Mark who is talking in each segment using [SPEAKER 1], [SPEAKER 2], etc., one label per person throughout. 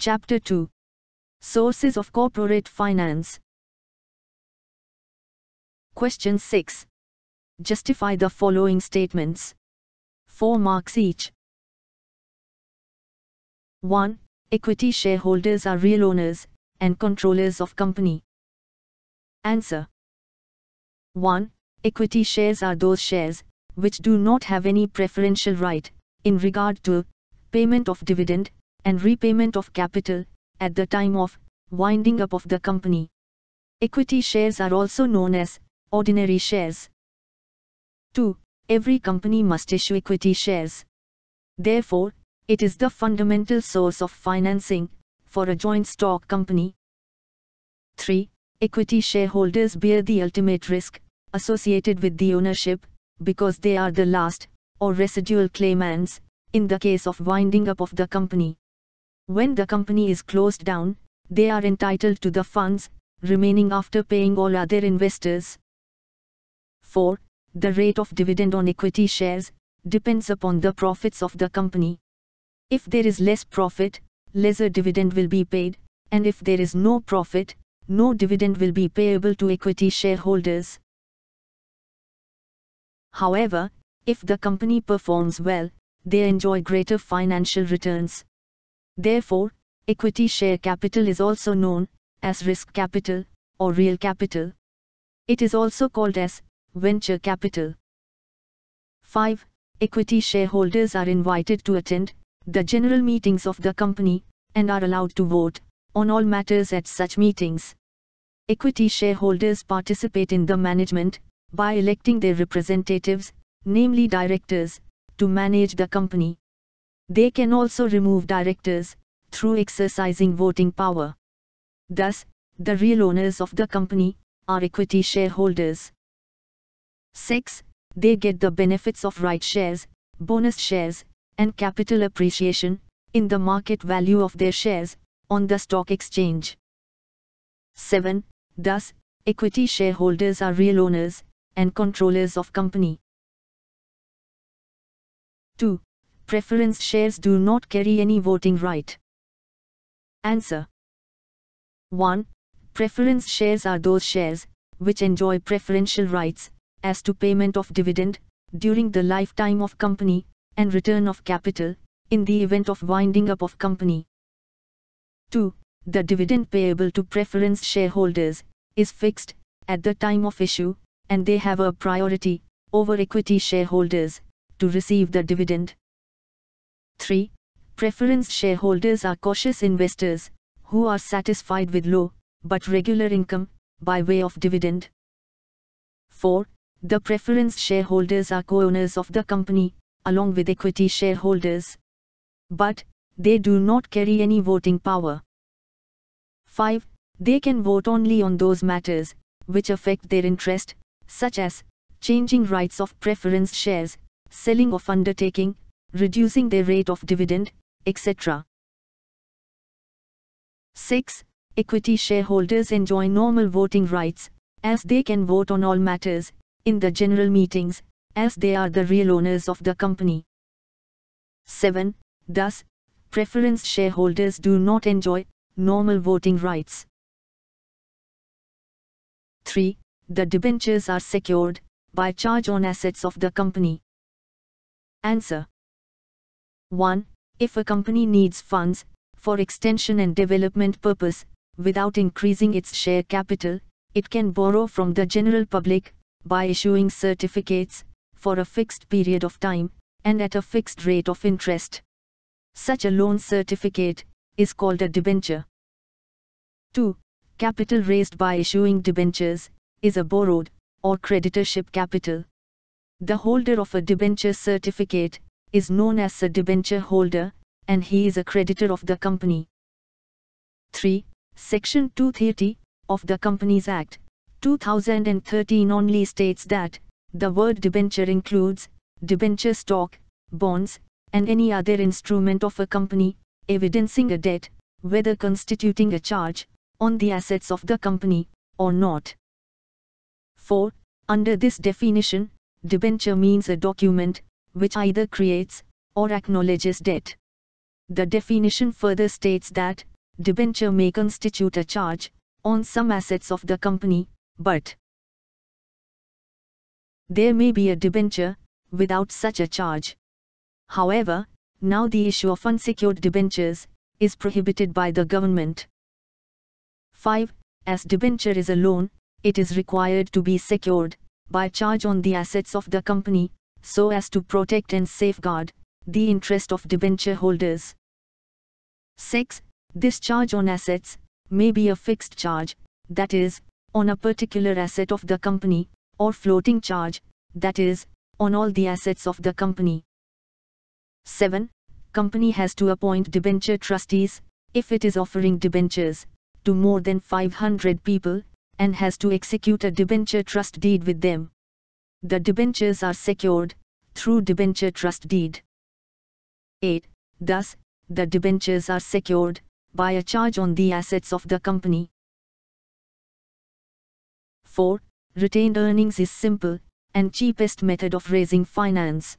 [SPEAKER 1] Chapter 2 Sources of Corporate Finance. Question 6. Justify the following statements. 4 marks each. 1. Equity shareholders are real owners and controllers of company. Answer 1. Equity shares are those shares which do not have any preferential right in regard to payment of dividend and repayment of capital at the time of winding up of the company. Equity shares are also known as ordinary shares. 2. Every company must issue equity shares. Therefore, it is the fundamental source of financing for a joint stock company. 3. Equity shareholders bear the ultimate risk associated with the ownership because they are the last or residual claimants in the case of winding up of the company. When the company is closed down, they are entitled to the funds remaining after paying all other investors. 4. The rate of dividend on equity shares depends upon the profits of the company. If there is less profit, lesser dividend will be paid, and if there is no profit, no dividend will be payable to equity shareholders. However, if the company performs well, they enjoy greater financial returns. Therefore, equity share capital is also known as risk capital or real capital. It is also called as venture capital. 5. Equity shareholders are invited to attend the general meetings of the company and are allowed to vote on all matters at such meetings. Equity shareholders participate in the management by electing their representatives, namely directors, to manage the company. They can also remove directors through exercising voting power. Thus, the real owners of the company are equity shareholders. 6. They get the benefits of right shares, bonus shares, and capital appreciation in the market value of their shares on the stock exchange. 7. Thus, equity shareholders are real owners and controllers of company. 2 preference shares do not carry any voting right? Answer 1. Preference shares are those shares which enjoy preferential rights as to payment of dividend during the lifetime of company and return of capital in the event of winding up of company. 2. The dividend payable to preference shareholders is fixed at the time of issue and they have a priority over equity shareholders to receive the dividend. 3. Preference shareholders are cautious investors who are satisfied with low but regular income by way of dividend. 4. The preference shareholders are co-owners of the company along with equity shareholders. But they do not carry any voting power. 5. They can vote only on those matters which affect their interest, such as changing rights of preference shares, selling of undertaking, reducing their rate of dividend, etc. 6. Equity shareholders enjoy normal voting rights, as they can vote on all matters, in the general meetings, as they are the real owners of the company. 7. Thus, preference shareholders do not enjoy normal voting rights. 3. The debentures are secured by charge on assets of the company. Answer 1. If a company needs funds, for extension and development purpose, without increasing its share capital, it can borrow from the general public, by issuing certificates, for a fixed period of time, and at a fixed rate of interest. Such a loan certificate, is called a debenture. 2. Capital raised by issuing debentures, is a borrowed, or creditorship capital. The holder of a debenture certificate, is known as a debenture holder, and he is a creditor of the company. 3. Section 230 of the Companies Act 2013 only states that the word debenture includes debenture stock, bonds, and any other instrument of a company evidencing a debt, whether constituting a charge on the assets of the company or not. 4. Under this definition, debenture means a document which either creates or acknowledges debt. The definition further states that, debenture may constitute a charge, on some assets of the company, but there may be a debenture, without such a charge. However, now the issue of unsecured debentures, is prohibited by the government. 5. As debenture is a loan, it is required to be secured, by charge on the assets of the company, so as to protect and safeguard, the interest of debenture holders. 6. This charge on assets, may be a fixed charge, that is, on a particular asset of the company, or floating charge, that is, on all the assets of the company. 7. Company has to appoint debenture trustees, if it is offering debentures, to more than 500 people, and has to execute a debenture trust deed with them. The debentures are secured, through debenture trust deed. 8. Thus, the debentures are secured, by a charge on the assets of the company. 4. Retained earnings is simple, and cheapest method of raising finance.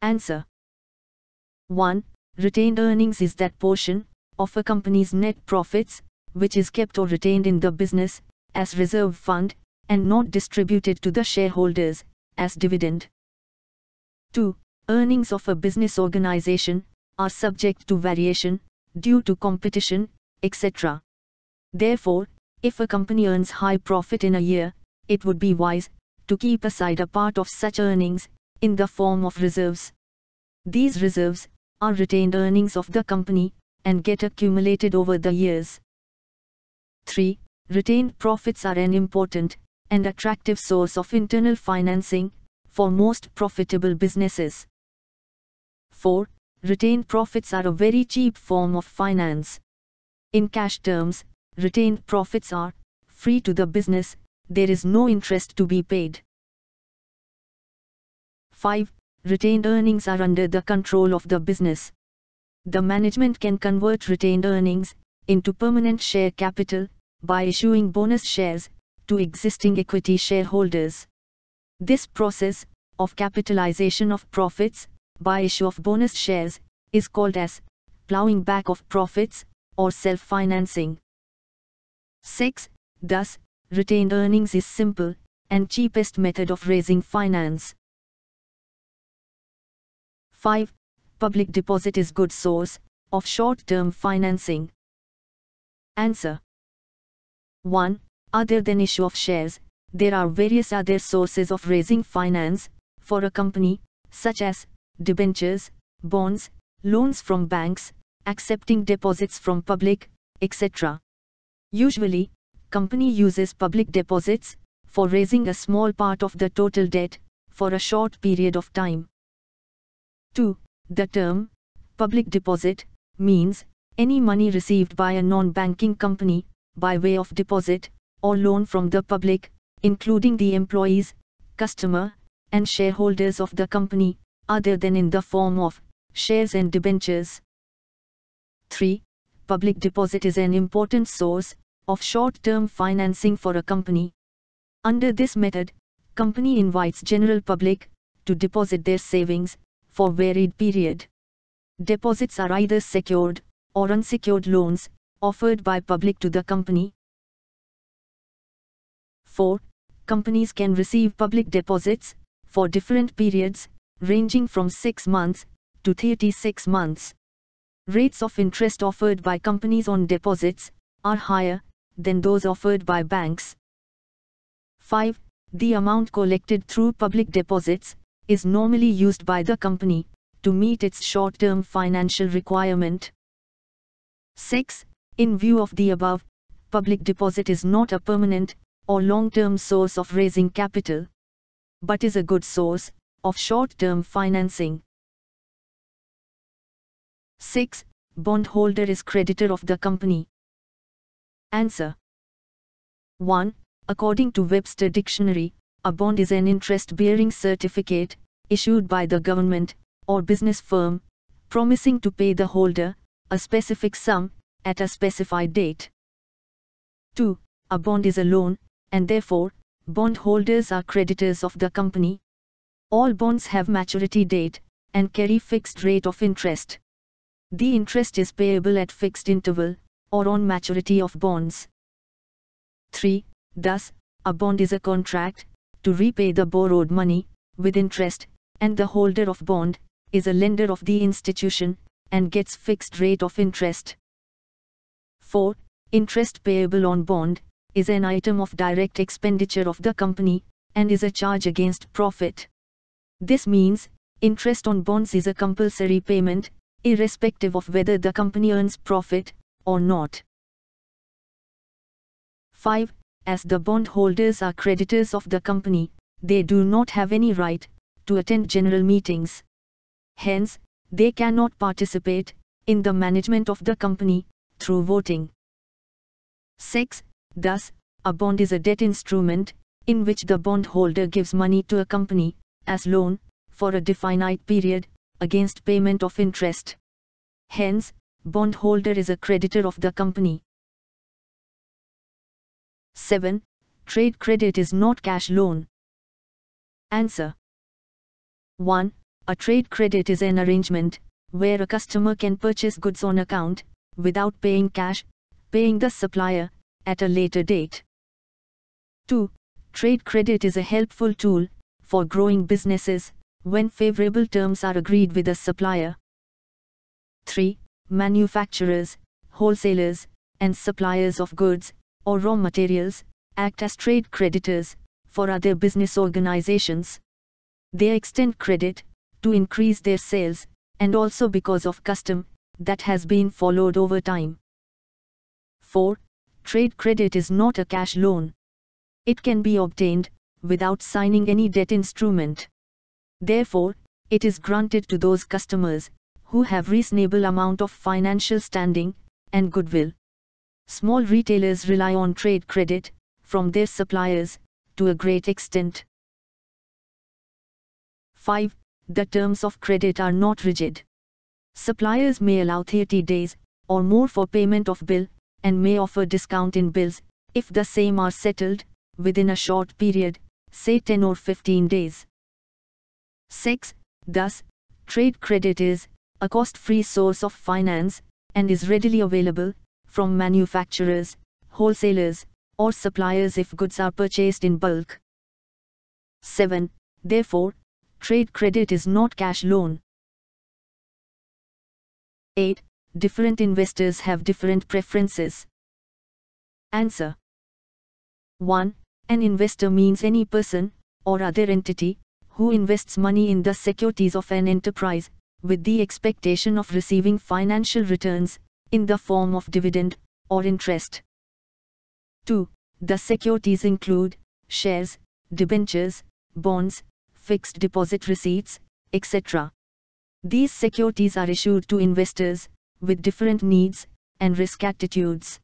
[SPEAKER 1] Answer 1. Retained earnings is that portion, of a company's net profits, which is kept or retained in the business, as reserve fund, and not distributed to the shareholders, as dividend. 2. Earnings of a business organization, are subject to variation, due to competition, etc. Therefore, if a company earns high profit in a year, it would be wise, to keep aside a part of such earnings, in the form of reserves. These reserves, are retained earnings of the company, and get accumulated over the years. 3. Retained profits are an important, and attractive source of internal financing, for most profitable businesses. 4. Retained profits are a very cheap form of finance. In cash terms, retained profits are free to the business, there is no interest to be paid. 5. Retained earnings are under the control of the business. The management can convert retained earnings into permanent share capital by issuing bonus shares to existing equity shareholders. This process of capitalization of profits by issue of bonus shares, is called as plowing back of profits, or self-financing. 6. Thus, retained earnings is simple, and cheapest method of raising finance. 5. Public deposit is good source, of short-term financing. Answer 1. Other than issue of shares, there are various other sources of raising finance, for a company, such as debentures, bonds, loans from banks, accepting deposits from public, etc. Usually, company uses public deposits for raising a small part of the total debt for a short period of time. 2. The term public deposit means any money received by a non-banking company by way of deposit or loan from the public, including the employees, customer, and shareholders of the company, other than in the form of shares and debentures. 3. Public deposit is an important source of short-term financing for a company. Under this method, company invites general public to deposit their savings for varied period. Deposits are either secured or unsecured loans offered by public to the company. 4. Companies can receive public deposits for different periods ranging from 6 months to 36 months. Rates of interest offered by companies on deposits are higher than those offered by banks. 5. The amount collected through public deposits is normally used by the company to meet its short-term financial requirement. 6. In view of the above, public deposit is not a permanent or long-term source of raising capital, but is a good source of short-term financing. 6. Bondholder is creditor of the company. Answer 1. According to Webster Dictionary, a bond is an interest-bearing certificate, issued by the government, or business firm, promising to pay the holder, a specific sum, at a specified date. 2. A bond is a loan, and therefore, bondholders are creditors of the company, all bonds have maturity date, and carry fixed rate of interest. The interest is payable at fixed interval, or on maturity of bonds. 3. Thus, a bond is a contract, to repay the borrowed money, with interest, and the holder of bond, is a lender of the institution, and gets fixed rate of interest. 4. Interest payable on bond, is an item of direct expenditure of the company, and is a charge against profit. This means, interest on bonds is a compulsory payment, irrespective of whether the company earns profit, or not. 5. As the bondholders are creditors of the company, they do not have any right to attend general meetings. Hence, they cannot participate in the management of the company through voting. 6. Thus, a bond is a debt instrument in which the bondholder gives money to a company as loan for a definite period against payment of interest. Hence, bondholder is a creditor of the company. 7. Trade credit is not cash loan. Answer 1. A trade credit is an arrangement where a customer can purchase goods on account without paying cash, paying the supplier at a later date. 2. Trade credit is a helpful tool for growing businesses when favorable terms are agreed with a supplier. 3. Manufacturers, wholesalers, and suppliers of goods or raw materials act as trade creditors for other business organizations. They extend credit to increase their sales and also because of custom that has been followed over time. 4. Trade credit is not a cash loan. It can be obtained without signing any debt instrument. Therefore, it is granted to those customers who have reasonable amount of financial standing and goodwill. Small retailers rely on trade credit from their suppliers to a great extent. 5. The terms of credit are not rigid. Suppliers may allow 30 days or more for payment of bill and may offer discount in bills if the same are settled within a short period, say 10 or 15 days. 6. Thus, trade credit is a cost-free source of finance and is readily available from manufacturers, wholesalers, or suppliers if goods are purchased in bulk. 7. Therefore, trade credit is not cash loan. 8. Different investors have different preferences. Answer 1. An investor means any person, or other entity, who invests money in the securities of an enterprise, with the expectation of receiving financial returns, in the form of dividend, or interest. 2. The securities include, shares, debentures, bonds, fixed deposit receipts, etc. These securities are issued to investors, with different needs, and risk attitudes.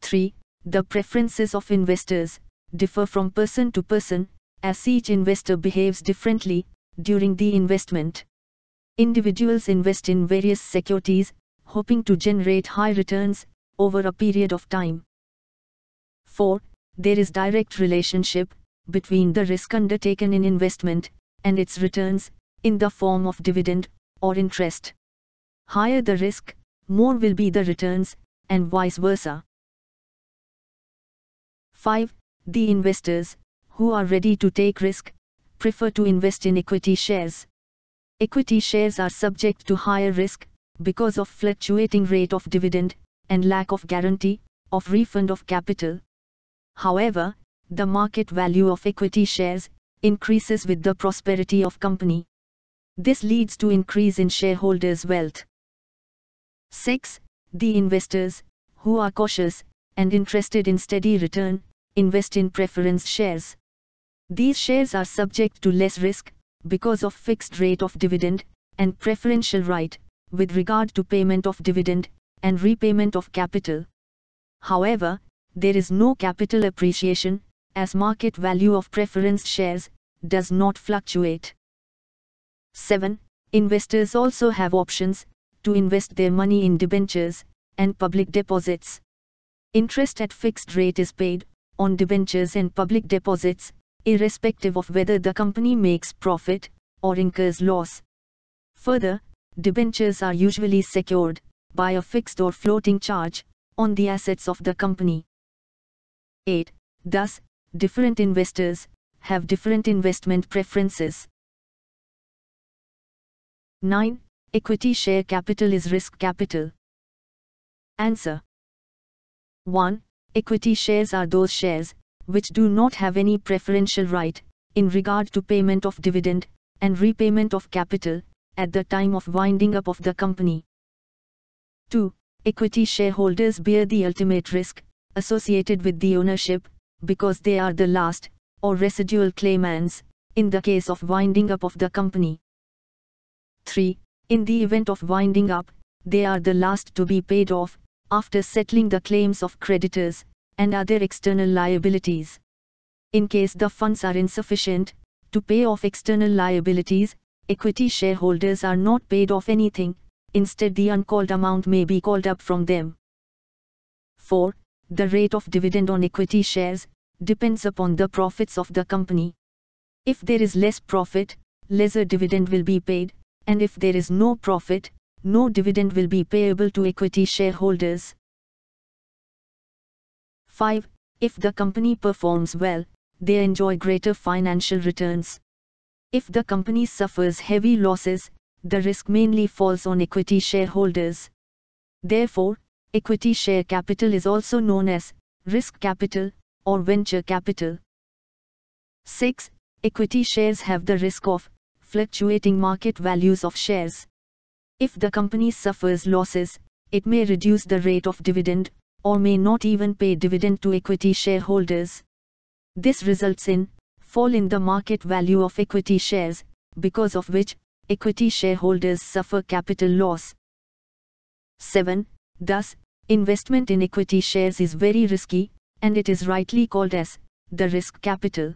[SPEAKER 1] 3. The preferences of investors, differ from person to person, as each investor behaves differently, during the investment. Individuals invest in various securities, hoping to generate high returns over a period of time. 4. There is direct relationship between the risk undertaken in investment and its returns in the form of dividend or interest. Higher the risk, more will be the returns, and vice versa. 5. The investors, who are ready to take risk, prefer to invest in equity shares. Equity shares are subject to higher risk, because of fluctuating rate of dividend, and lack of guarantee, of refund of capital. However, the market value of equity shares, increases with the prosperity of company. This leads to increase in shareholders' wealth. 6. The investors, who are cautious, and interested in steady return, invest in preference shares. These shares are subject to less risk, because of fixed rate of dividend, and preferential right, with regard to payment of dividend, and repayment of capital. However, there is no capital appreciation, as market value of preference shares, does not fluctuate. 7. Investors also have options, to invest their money in debentures, and public deposits. Interest at fixed rate is paid, on debentures and public deposits, irrespective of whether the company makes profit or incurs loss. Further, debentures are usually secured by a fixed or floating charge on the assets of the company. 8. Thus, different investors have different investment preferences. 9. Equity share capital is risk capital. Answer 1. Equity shares are those shares which do not have any preferential right in regard to payment of dividend and repayment of capital at the time of winding up of the company. 2. Equity shareholders bear the ultimate risk associated with the ownership because they are the last or residual claimants in the case of winding up of the company. 3. In the event of winding up, they are the last to be paid off after settling the claims of creditors and other external liabilities. In case the funds are insufficient to pay off external liabilities, equity shareholders are not paid off anything, instead the uncalled amount may be called up from them. 4. The rate of dividend on equity shares depends upon the profits of the company. If there is less profit, lesser dividend will be paid, and if there is no profit, no dividend will be payable to equity shareholders. 5. If the company performs well, they enjoy greater financial returns. If the company suffers heavy losses, the risk mainly falls on equity shareholders. Therefore, equity share capital is also known as risk capital or venture capital. 6. Equity shares have the risk of fluctuating market values of shares. If the company suffers losses, it may reduce the rate of dividend, or may not even pay dividend to equity shareholders. This results in fall in the market value of equity shares, because of which equity shareholders suffer capital loss. 7. Thus, investment in equity shares is very risky, and it is rightly called as the risk capital.